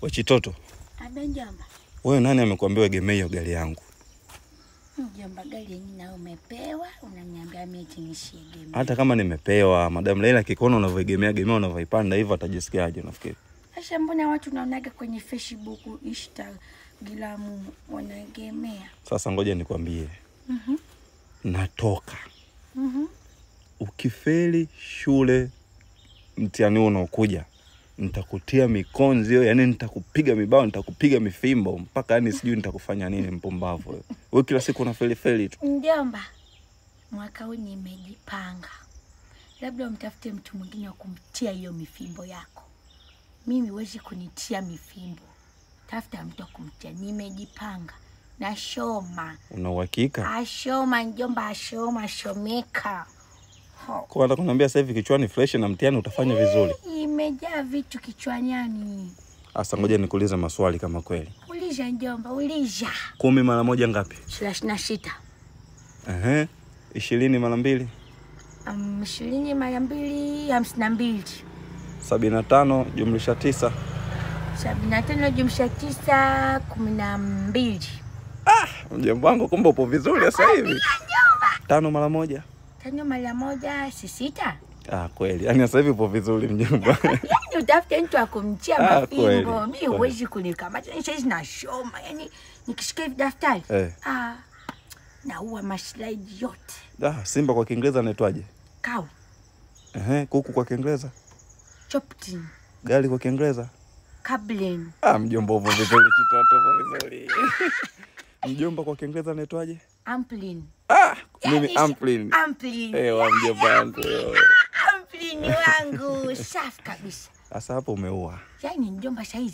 Wachitoto, chitoto, wewe nani amekuambia egemee hiyo gari yangu? Mjomba, gari yenyewe na umepewa, unaniambia mimi eti nisiegemee. Hata kama nimepewa, madam Leila kikono unavyoegemea gemea unavyoipanda hivyo atajisikiaje nafikiri? Sasa mbona watu naonaga kwenye Facebook, Instagram wanaegemea? Sasa ngoja nikwambie. Natoka. Mhm. Ukifeli shule mtihani huu unaokuja nitakutia mikonzi hiyo, yani nitakupiga mibao, nitakupiga mifimbo mpaka yani sijui nitakufanya nini, mpumbavu wewe. Wewe kila siku una feli feli tu. Mjomba, mwaka huu nimejipanga, labda umtafute mtu mwingine wa kumtia hiyo mifimbo yako. Mimi huwezi kunitia mifimbo, tafuta mtu wa kumtia. Nimejipanga na shoma Una uhakika? ashoma, mjomba, ashoma, ashomeka. Kwa nataka kuniambia sasa hivi kichwani fresh na mtihani utafanya vizuri. Imejaa vitu kichwanyani. Asa, ngoja nikuulize maswali kama kweli. Uliza njomba, uliza. Kumi mara moja ngapi? thelathini na sita Ehe. Ishirini mara mbili? Um, ishirini mara mbili hamsini na mbili Sabini na tano jumlisha tisa. sabini na tano jumlisha tisa kumi na mbili Mjomba wangu kumbe upo vizuri sasa hivi. Tano mara moja? Tano mara moja si sita. Ah, kweli. Yaani sasa hivi upo vizuri mjomba. Yani utafute mtu akumchia Ah, mafimbo. Mimi huwezi kunikamata ni na shoma. yani nikishika hivi daftari Eh. ah, naua maslaidi yote. Ah, Simba kwa Kiingereza anaitwaje? Kau Ehe, kuku kwa Kiingereza, choptin gari kwa Kiingereza. kablen Ah, mjomba upo vizuri, kitoto upo vizuri. Mjomba kwa Kiingereza anaitwaje? amplin Ah, mimi Amplin. amplin Eh, wa mjomba wangu. yo. amplin wangu safi kabisa. Sasa hapo umeua. Yaani mjomba saizi